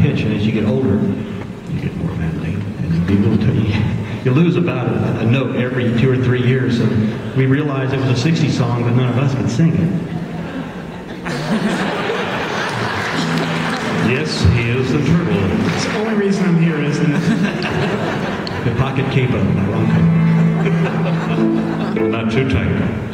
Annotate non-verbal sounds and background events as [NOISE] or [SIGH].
pitch, and as you get older, you get more manly, and people, lose, you lose about a, a note every two or three years. So we realized it was a sixty song, but none of us could sing it. [LAUGHS] Yes, he is the turtle. It's the only reason I'm here, isn't it? [LAUGHS] The pocket capo my wrong [LAUGHS] Not too tight.